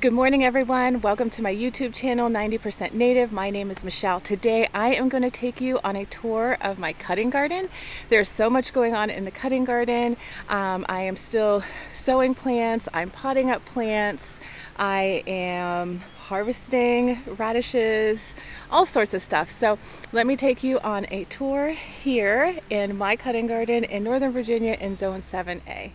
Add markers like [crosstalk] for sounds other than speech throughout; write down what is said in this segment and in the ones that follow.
Good morning everyone. Welcome to my YouTube channel 90% Native. My name is Michelle. Today I am going to take you on a tour of my cutting garden. There's so much going on in the cutting garden. Um, I am still sowing plants. I'm potting up plants. I am harvesting radishes, all sorts of stuff. So let me take you on a tour here in my cutting garden in Northern Virginia in Zone 7A.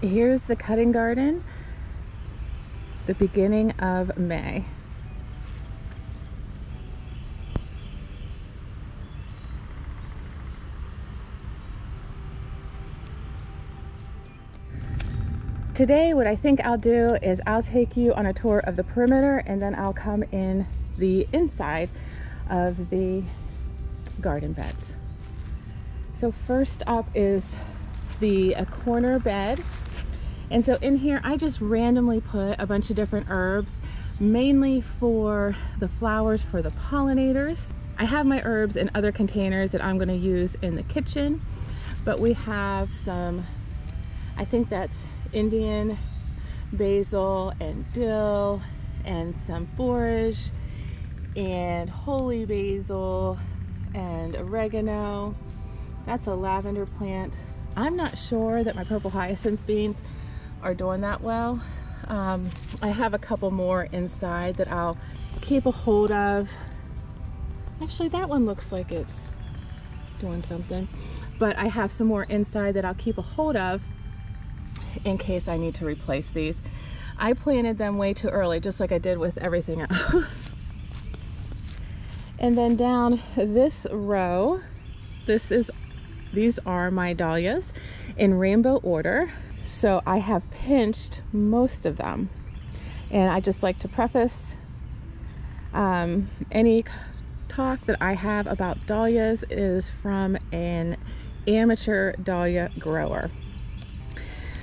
Here's the cutting garden the beginning of May. Today what I think I'll do is I'll take you on a tour of the perimeter and then I'll come in the inside of the garden beds. So first up is the uh, corner bed and so in here, I just randomly put a bunch of different herbs, mainly for the flowers for the pollinators. I have my herbs in other containers that I'm gonna use in the kitchen, but we have some, I think that's Indian basil and dill and some borage and holy basil and oregano. That's a lavender plant. I'm not sure that my purple hyacinth beans are doing that well. Um, I have a couple more inside that I'll keep a hold of. Actually, that one looks like it's doing something. But I have some more inside that I'll keep a hold of in case I need to replace these. I planted them way too early, just like I did with everything [laughs] else. and then down this row, this is, these are my dahlias in rainbow order. So I have pinched most of them. And I just like to preface um, any talk that I have about dahlias is from an amateur dahlia grower.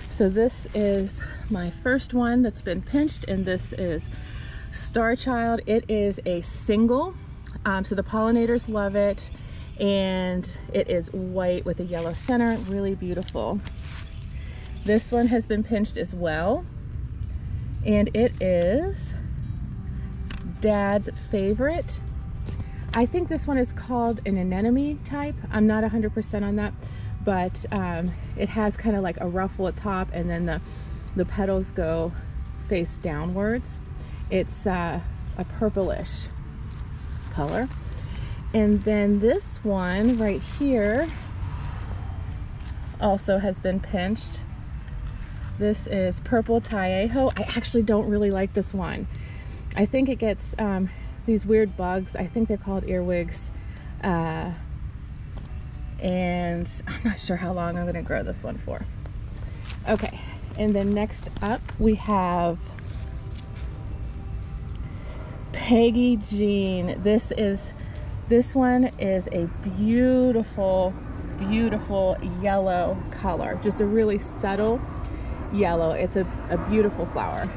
So this is my first one that's been pinched and this is Star Child. It is a single, um, so the pollinators love it and it is white with a yellow center, really beautiful. This one has been pinched as well. And it is Dad's favorite. I think this one is called an anemone type. I'm not 100% on that, but um, it has kind of like a ruffle at top and then the, the petals go face downwards. It's uh, a purplish color. And then this one right here also has been pinched this is Purple Taejo. I actually don't really like this one. I think it gets um, these weird bugs. I think they're called earwigs. Uh, and I'm not sure how long I'm gonna grow this one for. Okay, and then next up we have Peggy Jean. This is, this one is a beautiful, beautiful yellow color. Just a really subtle yellow. It's a, a beautiful flower.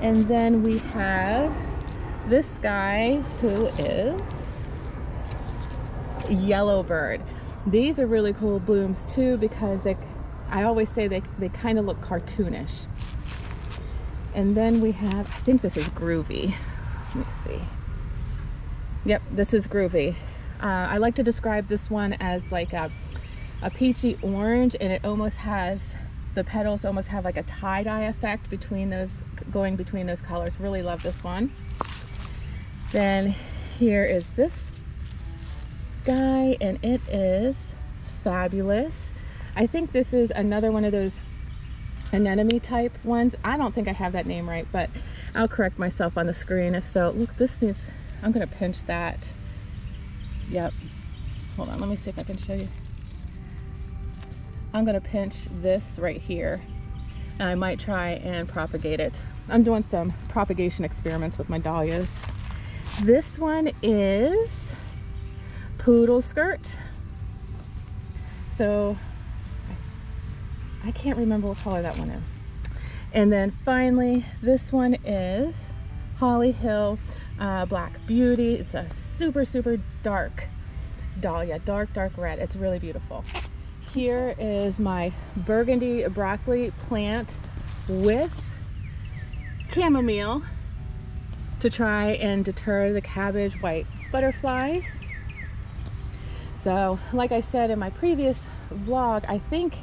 And then we have this guy who is yellow bird. These are really cool blooms too because they, I always say they, they kind of look cartoonish. And then we have, I think this is Groovy. Let me see. Yep, this is Groovy. Uh, I like to describe this one as like a, a peachy orange and it almost has the petals almost have like a tie-dye effect between those going between those colors. Really love this one. Then here is this guy and it is fabulous. I think this is another one of those anemone type ones. I don't think I have that name right but I'll correct myself on the screen if so. Look this needs I'm gonna pinch that. Yep. Hold on let me see if I can show you I'm gonna pinch this right here and I might try and propagate it. I'm doing some propagation experiments with my dahlias. This one is poodle skirt. So I can't remember what color that one is. And then finally, this one is Holly Hill uh, Black Beauty. It's a super, super dark dahlia, dark, dark red. It's really beautiful. Here is my burgundy broccoli plant with chamomile to try and deter the cabbage white butterflies. So like I said in my previous vlog, I think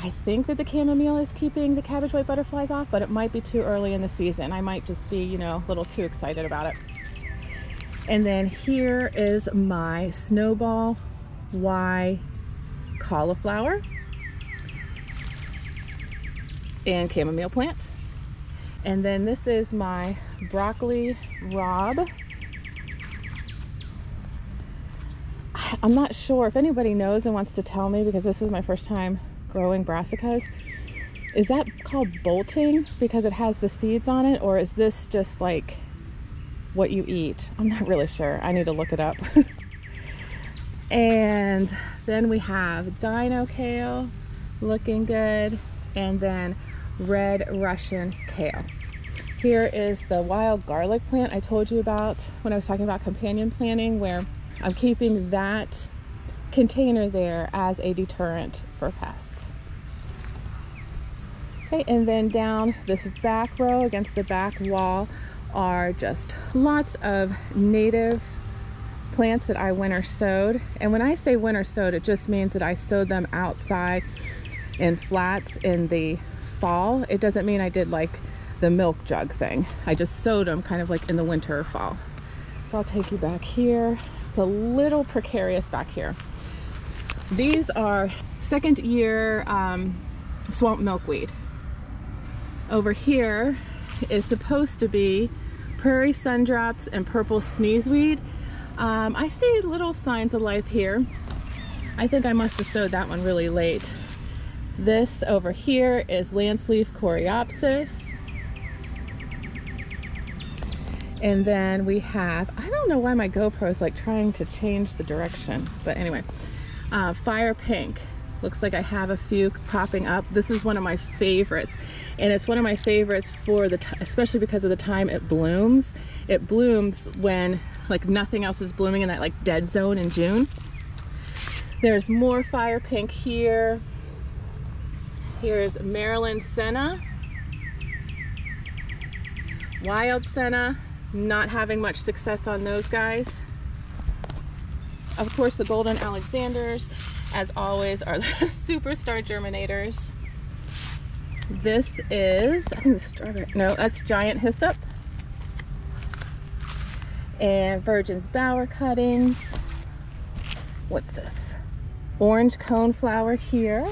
I think that the chamomile is keeping the cabbage white butterflies off, but it might be too early in the season. I might just be, you know, a little too excited about it. And then here is my snowball Y cauliflower and chamomile plant. And then this is my broccoli rabe. I'm not sure if anybody knows and wants to tell me because this is my first time growing brassicas. Is that called bolting because it has the seeds on it or is this just like what you eat? I'm not really sure. I need to look it up. [laughs] and then we have dino kale looking good and then red Russian kale. Here is the wild garlic plant I told you about when I was talking about companion planting where I'm keeping that container there as a deterrent for pests. Okay, and then down this back row against the back wall are just lots of native plants that I winter sowed. And when I say winter sowed, it just means that I sowed them outside in flats in the fall. It doesn't mean I did like the milk jug thing. I just sowed them kind of like in the winter or fall. So I'll take you back here. It's a little precarious back here. These are second year um, swamp milkweed. Over here is supposed to be prairie sundrops and purple sneezeweed. Um, I see little signs of life here. I think I must have sowed that one really late. This over here is lanceleaf coreopsis. And then we have, I don't know why my GoPro is like trying to change the direction, but anyway, uh, fire pink. Looks like I have a few popping up. This is one of my favorites. And it's one of my favorites for the, especially because of the time it blooms. It blooms when like nothing else is blooming in that like dead zone in June. There's more fire pink here. Here's Maryland Senna. Wild Senna, not having much success on those guys. Of course, the Golden Alexanders, as always, are [laughs] the superstar germinators. This is, I think it's strawberry, no, that's giant hyssop. And Virgin's Bower cuttings. What's this? Orange cone flower here.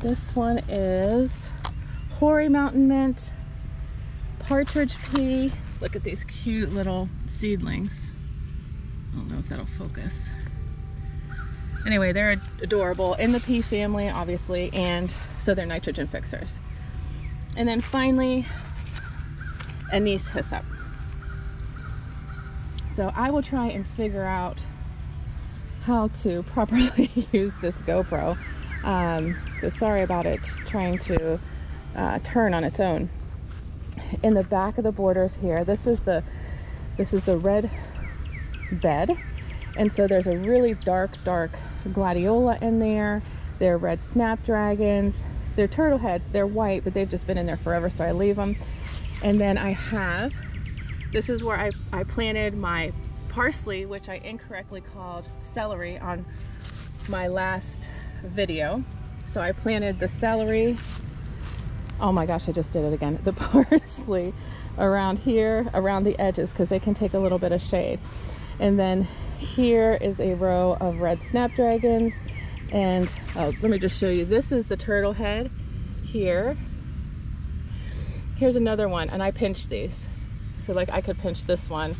This one is Hoary Mountain Mint, Partridge Pea. Look at these cute little seedlings. I don't know if that'll focus. Anyway, they're adorable in the pea family, obviously, and so they're nitrogen fixers. And then finally, anise hyssop. So I will try and figure out how to [laughs] properly use this GoPro um, so sorry about it trying to uh, turn on its own. In the back of the borders here, this is the this is the red bed. And so there's a really dark, dark gladiola in there. They're red snapdragons. They're turtle heads. They're white, but they've just been in there forever, so I leave them. And then I have, this is where I, I planted my parsley, which I incorrectly called celery on my last video. So I planted the celery. Oh my gosh, I just did it again. The [laughs] parsley around here, around the edges, because they can take a little bit of shade. And then here is a row of red snapdragons. And oh, let me just show you. This is the turtle head here. Here's another one, and I pinch these. So like I could pinch this one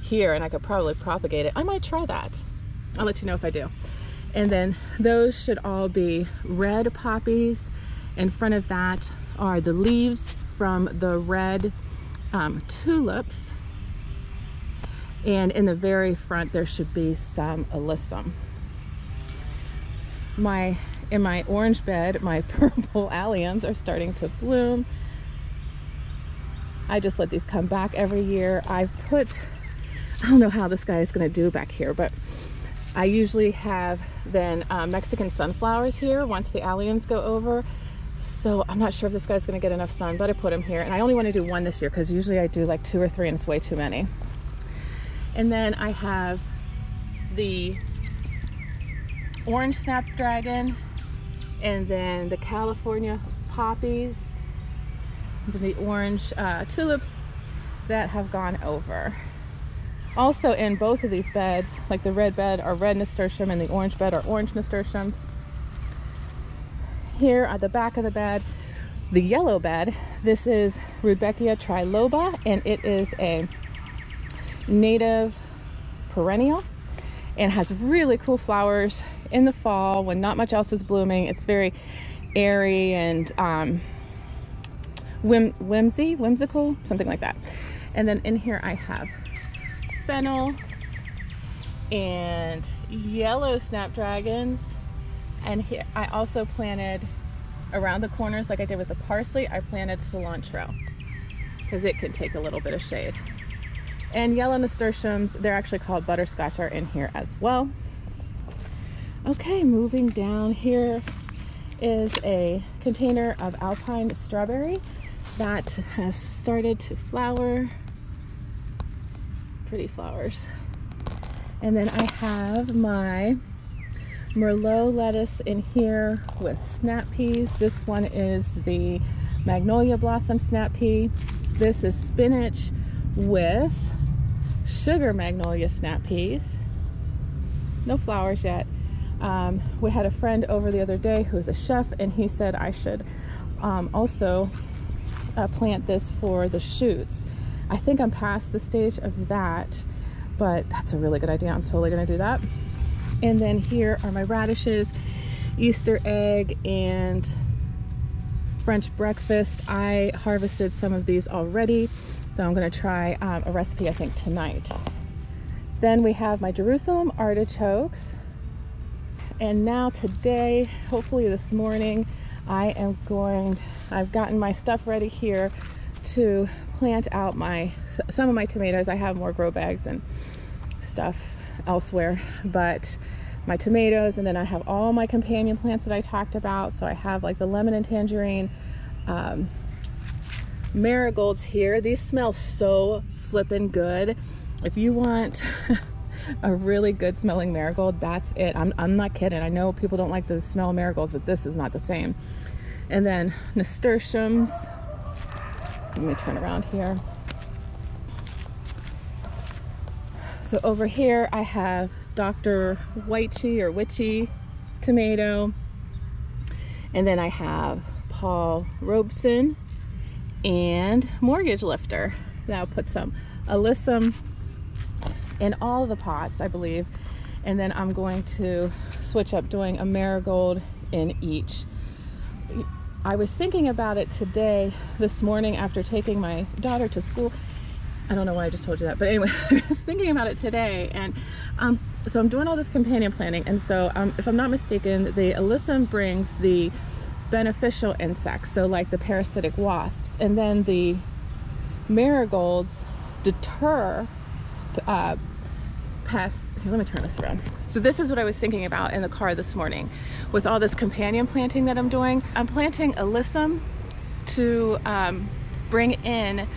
here and I could probably propagate it. I might try that. I'll let you know if I do. And then those should all be red poppies. In front of that are the leaves from the red um, tulips. And in the very front, there should be some alyssum. My, in my orange bed, my [laughs] purple alliums are starting to bloom. I just let these come back every year. I've put, I don't know how this guy is gonna do back here, but I usually have then uh, Mexican sunflowers here once the alliums go over. So I'm not sure if this guy's gonna get enough sun, but I put him here. And I only wanna do one this year because usually I do like two or three and it's way too many. And then I have the orange snapdragon and then the California poppies, the orange uh, tulips that have gone over. Also in both of these beds, like the red bed are red nasturtium and the orange bed are orange nasturtiums. Here at the back of the bed, the yellow bed, this is Rudbeckia triloba and it is a native perennial and has really cool flowers in the fall when not much else is blooming. It's very airy and um, whim whimsy, whimsical, something like that. And then in here I have fennel and yellow snapdragons. And here I also planted around the corners like I did with the parsley, I planted cilantro because it can take a little bit of shade. And yellow nasturtiums, they're actually called butterscotch, are in here as well. Okay, moving down here is a container of alpine strawberry that has started to flower. Pretty flowers. And then I have my Merlot lettuce in here with snap peas. This one is the Magnolia Blossom snap pea. This is spinach with sugar magnolia snap peas. No flowers yet. Um, we had a friend over the other day who's a chef and he said I should um, also uh, plant this for the shoots. I think I'm past the stage of that, but that's a really good idea. I'm totally gonna do that. And then here are my radishes, Easter egg, and French breakfast. I harvested some of these already, so I'm gonna try um, a recipe, I think, tonight. Then we have my Jerusalem artichokes. And now today, hopefully this morning, I am going, I've gotten my stuff ready here to plant out my, some of my tomatoes. I have more grow bags and stuff elsewhere, but my tomatoes and then I have all my companion plants that I talked about. So I have like the lemon and tangerine, um, marigolds here. These smell so flippin' good. If you want [laughs] a really good smelling marigold, that's it. I'm, I'm not kidding. I know people don't like the smell of marigolds, but this is not the same. And then nasturtiums. Let me turn around here. So over here I have Dr. Whitey or Witchy tomato. And then I have Paul Robeson and Mortgage Lifter. Now put some alyssum in all the pots, I believe. And then I'm going to switch up doing a marigold in each. I was thinking about it today, this morning after taking my daughter to school. I don't know why I just told you that, but anyway, [laughs] I was thinking about it today. And um, so I'm doing all this companion planting. And so um, if I'm not mistaken, the alyssum brings the beneficial insects, so like the parasitic wasps. And then the marigolds deter uh, pests. Here, let me turn this around. So this is what I was thinking about in the car this morning with all this companion planting that I'm doing. I'm planting alyssum to um, bring in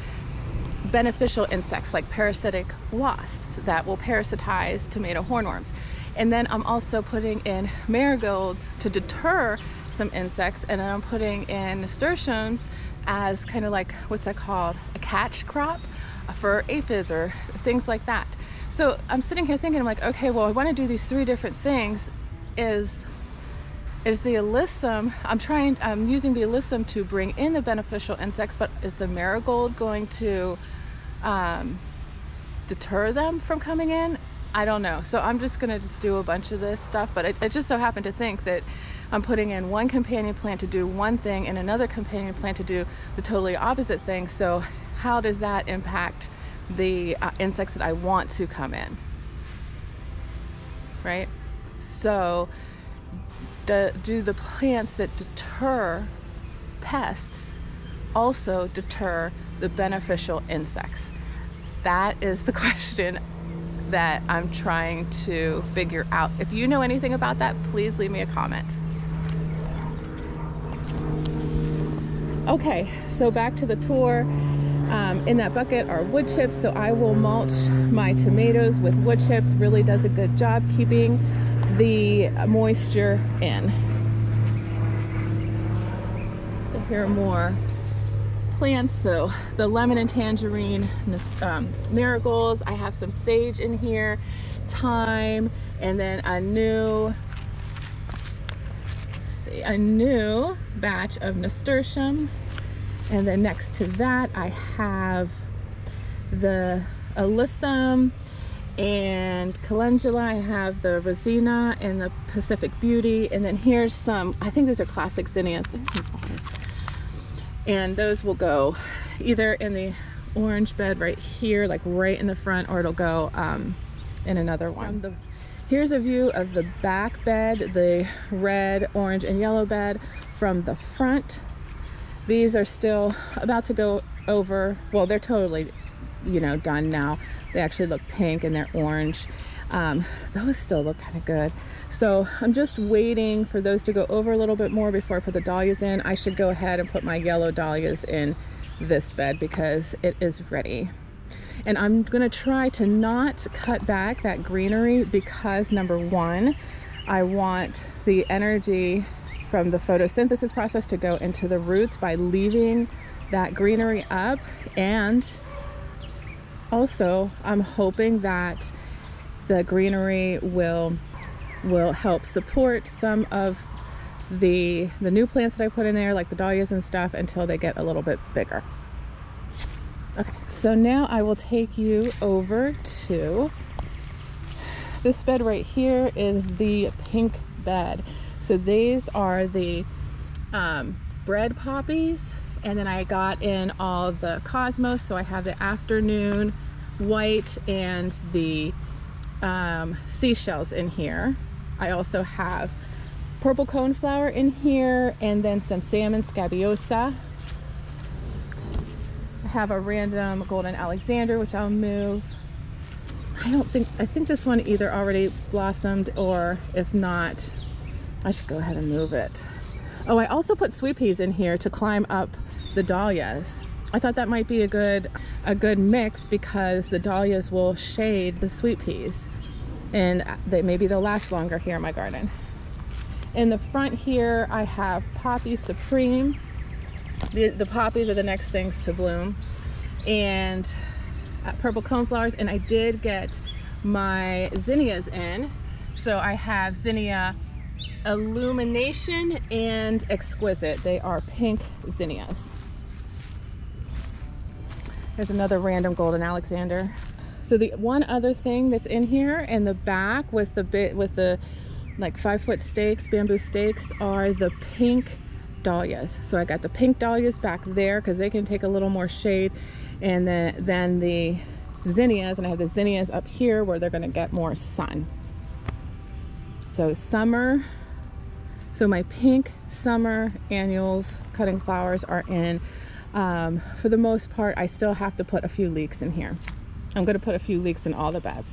beneficial insects like parasitic wasps that will parasitize tomato hornworms. And then I'm also putting in marigolds to deter some insects and then I'm putting in nasturtiums as kind of like, what's that called? A catch crop for aphids or things like that. So I'm sitting here thinking, I'm like, okay, well, I want to do these three different things. Is is the alyssum, I'm trying, I'm using the alyssum to bring in the beneficial insects, but is the marigold going to um, deter them from coming in? I don't know. So I'm just gonna just do a bunch of this stuff, but I, just so happened to think that I'm putting in one companion plant to do one thing and another companion plant to do the totally opposite thing. So how does that impact the uh, insects that I want to come in. Right? So, do, do the plants that deter pests also deter the beneficial insects? That is the [laughs] question that I'm trying to figure out. If you know anything about that, please leave me a comment. Okay, so back to the tour. Um, in that bucket are wood chips, so I will mulch my tomatoes with wood chips. Really does a good job keeping the moisture in. Here are more plants. So the lemon and tangerine um, marigolds. I have some sage in here, thyme, and then a new a new batch of nasturtiums and then next to that, I have the alyssum and calendula. I have the rosina and the Pacific Beauty. And then here's some, I think these are classic zinnias. And those will go either in the orange bed right here, like right in the front, or it'll go um, in another one. The, here's a view of the back bed, the red, orange, and yellow bed from the front. These are still about to go over. Well, they're totally, you know, done now. They actually look pink and they're orange. Um, those still look kind of good. So I'm just waiting for those to go over a little bit more before I put the dahlias in. I should go ahead and put my yellow dahlias in this bed because it is ready. And I'm gonna try to not cut back that greenery because number one, I want the energy from the photosynthesis process to go into the roots by leaving that greenery up and also I'm hoping that the greenery will will help support some of the the new plants that I put in there like the dahlias and stuff until they get a little bit bigger. Okay, so now I will take you over to this bed right here is the pink bed. So these are the um, bread poppies and then I got in all the cosmos. So I have the afternoon white and the um, seashells in here. I also have purple coneflower in here and then some salmon scabiosa. I have a random golden Alexander, which I'll move. I don't think, I think this one either already blossomed or if not, I should go ahead and move it. Oh, I also put sweet peas in here to climb up the dahlias. I thought that might be a good a good mix because the dahlias will shade the sweet peas and they maybe they'll last longer here in my garden. In the front here, I have Poppy Supreme. The, the poppies are the next things to bloom. And uh, purple coneflowers. And I did get my zinnias in. So I have zinnia Illumination and Exquisite. They are pink zinnias. There's another random golden Alexander. So the one other thing that's in here in the back with the bit with the like five foot stakes, bamboo stakes, are the pink dahlias. So I got the pink dahlias back there because they can take a little more shade, and then then the zinnias, and I have the zinnias up here where they're to get more sun. So summer so my pink summer annuals cutting flowers are in. Um, for the most part, I still have to put a few leeks in here. I'm gonna put a few leeks in all the beds.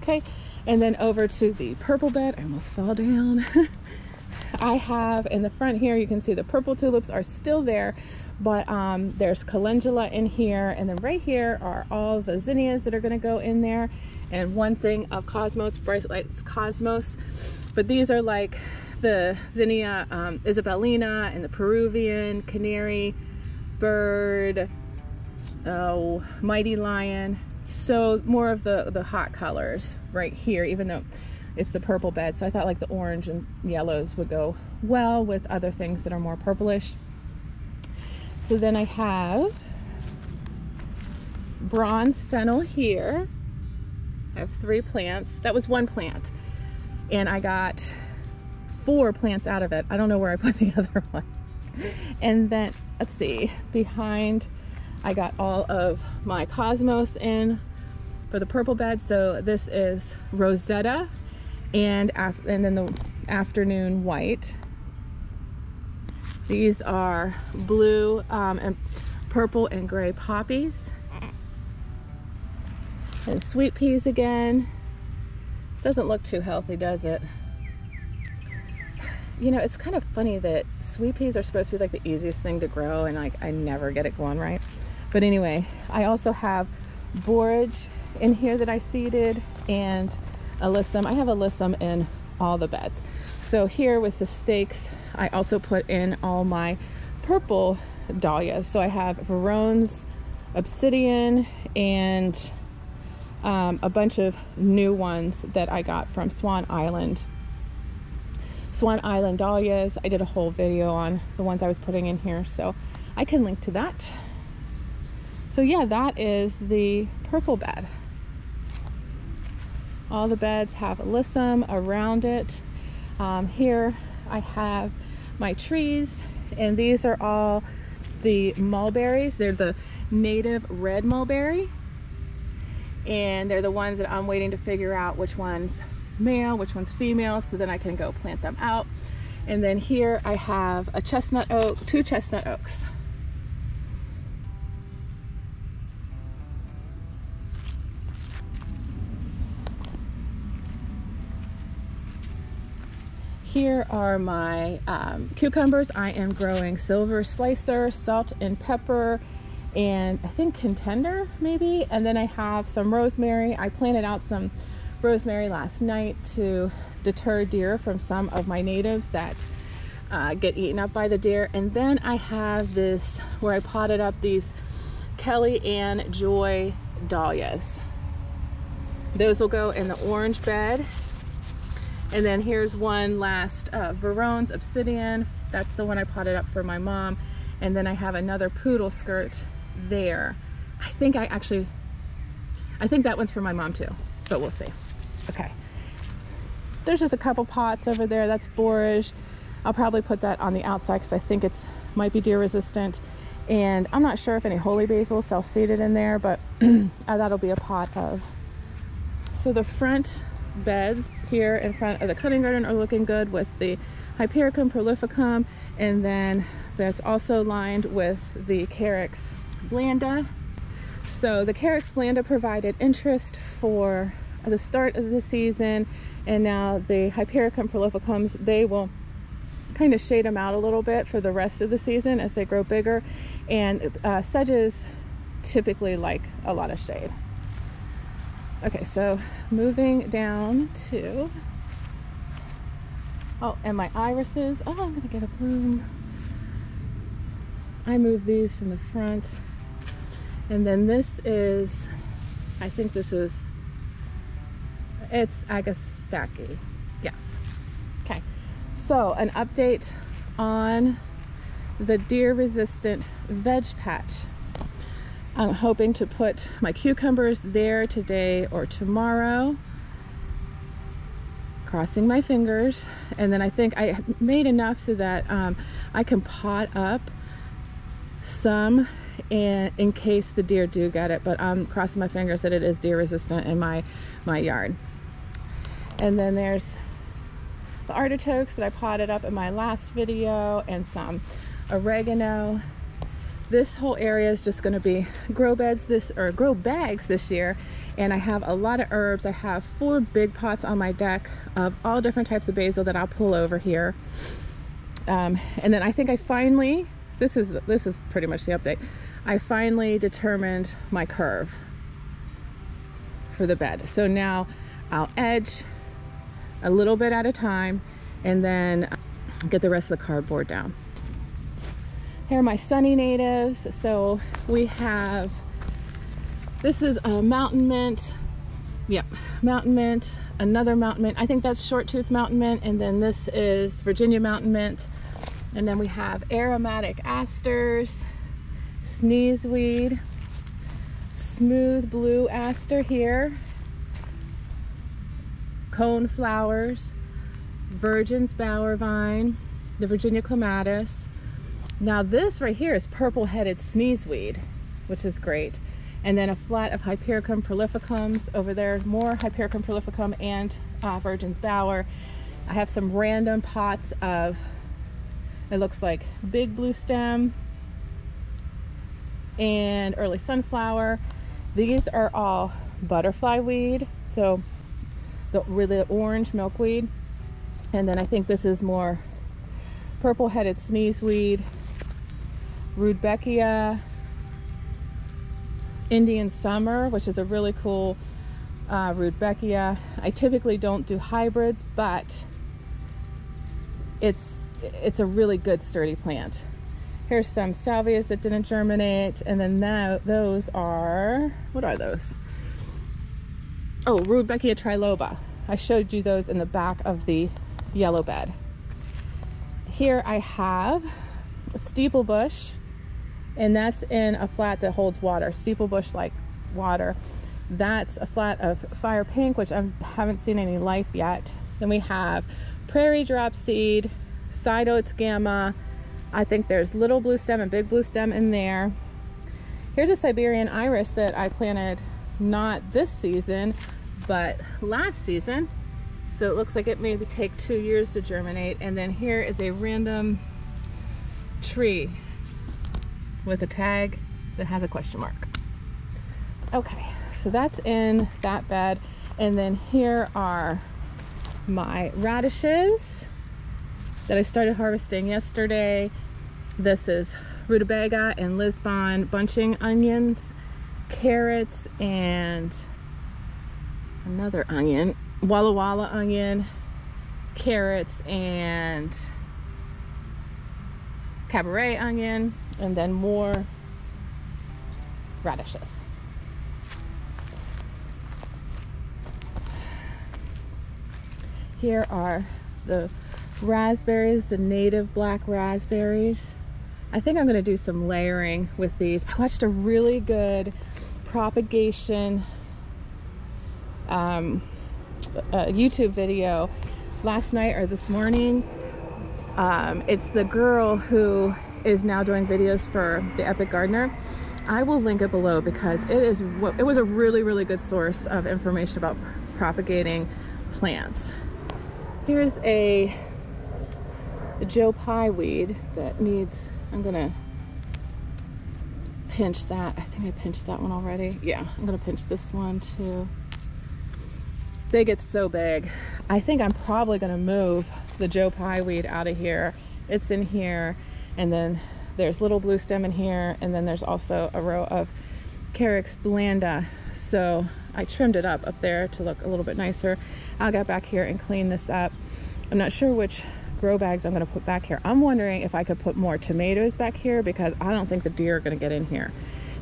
Okay, and then over to the purple bed. I almost fell down. [laughs] I have in the front here, you can see the purple tulips are still there, but um, there's calendula in here. And then right here are all the zinnias that are gonna go in there. And one thing of Cosmos, Bright Lights Cosmos, but these are like the Zinnia um, Isabellina and the Peruvian, Canary, Bird, oh, Mighty Lion. So more of the, the hot colors right here, even though it's the purple bed. So I thought like the orange and yellows would go well with other things that are more purplish. So then I have bronze fennel here. I have three plants. That was one plant and I got four plants out of it. I don't know where I put [laughs] the other one. And then, let's see, behind I got all of my cosmos in for the purple bed. So this is Rosetta and, and then the afternoon white. These are blue um, and purple and gray poppies. And sweet peas again. Doesn't look too healthy, does it? You know, it's kind of funny that sweet peas are supposed to be like the easiest thing to grow and like I never get it going right. But anyway, I also have borage in here that I seeded and alyssum. I have alyssum in all the beds. So here with the stakes, I also put in all my purple dahlias. So I have Verrone's obsidian and um, a bunch of new ones that I got from Swan Island. Swan Island dahlias. I did a whole video on the ones I was putting in here, so I can link to that. So yeah, that is the purple bed. All the beds have alyssum around it. Um, here I have my trees, and these are all the mulberries. They're the native red mulberry and they're the ones that I'm waiting to figure out which one's male, which one's female, so then I can go plant them out. And then here I have a chestnut oak, two chestnut oaks. Here are my um, cucumbers. I am growing silver slicer, salt and pepper, and I think contender maybe. And then I have some rosemary. I planted out some rosemary last night to deter deer from some of my natives that uh, get eaten up by the deer. And then I have this where I potted up these Kelly and Joy dahlias. Those will go in the orange bed. And then here's one last uh, Verrone's Obsidian. That's the one I potted up for my mom. And then I have another poodle skirt there. I think I actually, I think that one's for my mom too, but we'll see. Okay. There's just a couple pots over there. That's borage. I'll probably put that on the outside because I think it's might be deer resistant. And I'm not sure if any holy basil self-seeded in there, but [clears throat] uh, that'll be a pot of. So the front beds here in front of the cutting garden are looking good with the Hypericum prolificum and then that's also lined with the Carex blanda. So the Carex blanda provided interest for the start of the season and now the Hypericum prolificums, they will kind of shade them out a little bit for the rest of the season as they grow bigger. And uh, sedges typically like a lot of shade. Okay, so moving down to, oh, and my irises. Oh, I'm gonna get a bloom. I move these from the front and then this is, I think this is, it's Agastache. Yes. Okay. So an update on the deer resistant veg patch. I'm hoping to put my cucumbers there today or tomorrow. Crossing my fingers. And then I think I made enough so that um, I can pot up some and in case the deer do get it but I'm crossing my fingers that it is deer resistant in my my yard. And then there's the artichokes that I potted up in my last video and some oregano. This whole area is just going to be grow beds this or grow bags this year and I have a lot of herbs. I have four big pots on my deck of all different types of basil that I'll pull over here. Um, and then I think I finally this is this is pretty much the update I finally determined my curve for the bed. So now I'll edge a little bit at a time and then get the rest of the cardboard down. Here are my sunny natives. So we have, this is a mountain mint. Yep, mountain mint, another mountain mint. I think that's short tooth mountain mint. And then this is Virginia mountain mint. And then we have aromatic asters sneezeweed, smooth blue aster here, cone flowers, Virgin's bower vine, the Virginia clematis. Now this right here is purple-headed sneezeweed, which is great. And then a flat of Hypericum prolificums over there, more Hypericum prolificum and uh, Virgin's bower. I have some random pots of, it looks like big blue stem, and early sunflower. These are all butterfly weed. So the really orange milkweed. And then I think this is more purple-headed sneezeweed, rudbeckia, Indian summer, which is a really cool uh, rudbeckia. I typically don't do hybrids, but it's it's a really good sturdy plant. Here's some salvias that didn't germinate, and then that, those are, what are those? Oh, Rudbeckia triloba. I showed you those in the back of the yellow bed. Here I have a steeple bush, and that's in a flat that holds water. Steeple bush like water. That's a flat of fire pink, which I haven't seen any life yet. Then we have prairie drop seed, side oats grama. I think there's little blue stem and big blue stem in there. Here's a Siberian iris that I planted not this season, but last season. So it looks like it maybe take two years to germinate. And then here is a random tree with a tag that has a question mark. Okay, so that's in that bed. And then here are my radishes that I started harvesting yesterday. This is rutabaga and Lisbon bunching onions, carrots, and another onion, Walla Walla onion, carrots, and cabaret onion, and then more radishes. Here are the raspberries, the native black raspberries. I think I'm gonna do some layering with these. I watched a really good propagation um, YouTube video last night or this morning. Um, it's the girl who is now doing videos for the Epic Gardener. I will link it below because it is it was a really really good source of information about propagating plants. Here's a Joe Pye weed that needs, I'm gonna pinch that. I think I pinched that one already. Yeah, I'm gonna pinch this one too. They get so big. I think I'm probably gonna move the Joe Pye weed out of here. It's in here, and then there's little blue stem in here, and then there's also a row of Carex blanda. So I trimmed it up up there to look a little bit nicer. I'll get back here and clean this up. I'm not sure which grow bags I'm going to put back here. I'm wondering if I could put more tomatoes back here because I don't think the deer are going to get in here.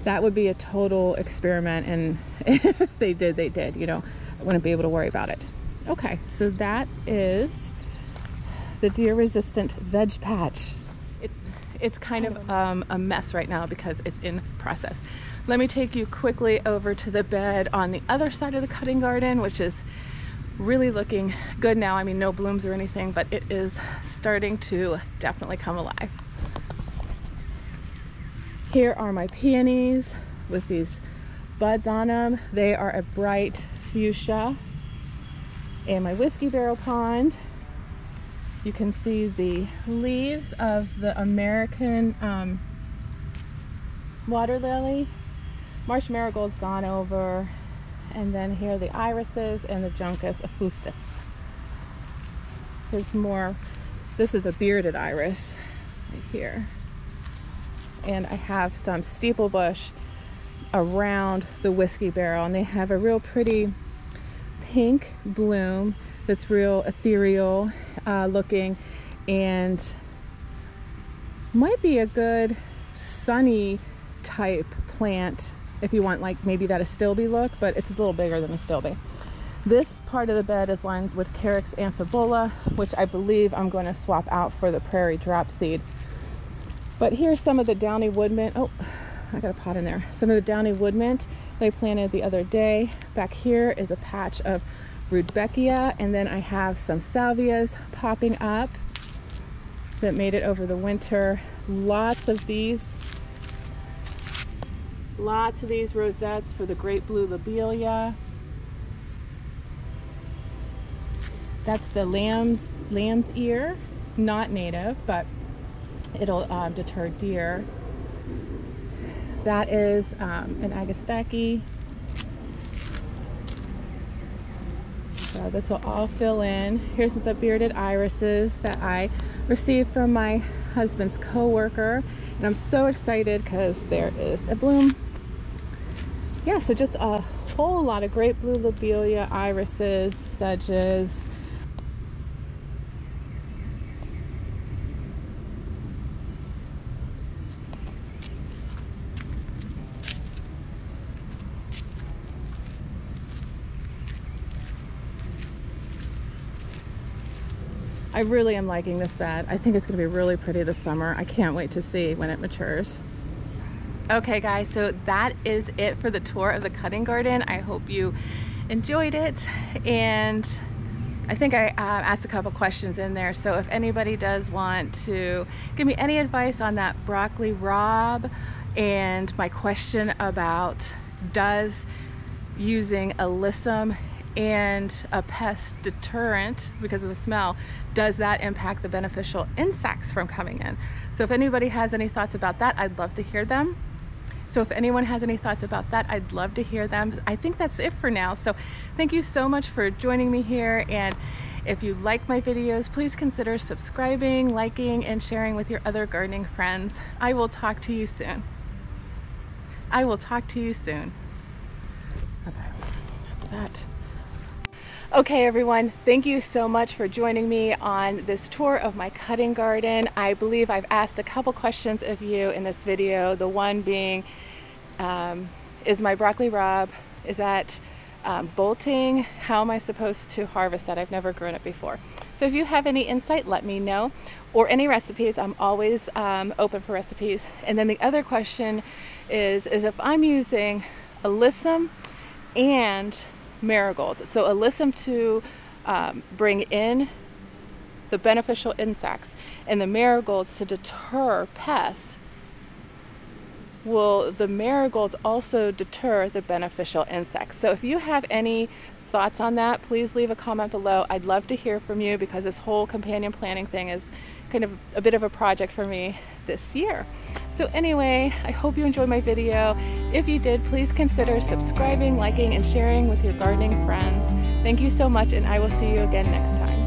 That would be a total experiment and [laughs] if they did, they did, you know, I wouldn't be able to worry about it. Okay, so that is the deer resistant veg patch. It, it's kind of um, a mess right now because it's in process. Let me take you quickly over to the bed on the other side of the cutting garden, which is really looking good now. I mean, no blooms or anything, but it is starting to definitely come alive. Here are my peonies with these buds on them. They are a bright fuchsia. And my whiskey barrel pond, you can see the leaves of the American um, water lily. Marsh marigold's gone over and then here are the irises and the Juncus effusus. There's more. This is a bearded iris right here. And I have some steeple bush around the whiskey barrel and they have a real pretty pink bloom that's real ethereal uh, looking and might be a good sunny type plant if you want like maybe that astilbe look, but it's a little bigger than astilbe. This part of the bed is lined with Carex amphibola, which I believe I'm going to swap out for the prairie drop seed. But here's some of the downy wood mint. Oh, I got a pot in there. Some of the downy wood mint they planted the other day. Back here is a patch of rudbeckia, and then I have some salvias popping up that made it over the winter. Lots of these Lots of these rosettes for the great blue lobelia. That's the lamb's, lamb's ear, not native, but it'll uh, deter deer. That is um, an agastache. So this will all fill in. Here's the bearded irises that I received from my husband's co-worker. And I'm so excited because there is a bloom. Yeah, so just a whole lot of great blue lobelia, irises, sedges, I really am liking this bed. I think it's gonna be really pretty this summer. I can't wait to see when it matures. Okay guys, so that is it for the tour of the cutting garden. I hope you enjoyed it and I think I uh, asked a couple questions in there. So if anybody does want to give me any advice on that broccoli rabe and my question about does using alyssum and a pest deterrent because of the smell, does that impact the beneficial insects from coming in? So if anybody has any thoughts about that, I'd love to hear them. So if anyone has any thoughts about that, I'd love to hear them. I think that's it for now. So thank you so much for joining me here. And if you like my videos, please consider subscribing, liking, and sharing with your other gardening friends. I will talk to you soon. I will talk to you soon. Okay, that's that. Okay everyone, thank you so much for joining me on this tour of my cutting garden. I believe I've asked a couple questions of you in this video. The one being, um, is my broccoli rabe, is that um, bolting? How am I supposed to harvest that? I've never grown it before. So if you have any insight, let me know. Or any recipes, I'm always um, open for recipes. And then the other question is, is if I'm using alyssum and marigold. So alyssum to um, bring in the beneficial insects and the marigolds to deter pests will the marigolds also deter the beneficial insects. So if you have any thoughts on that, please leave a comment below. I'd love to hear from you because this whole companion planting thing is kind of a bit of a project for me this year. So anyway, I hope you enjoyed my video. If you did, please consider subscribing, liking, and sharing with your gardening friends. Thank you so much, and I will see you again next time.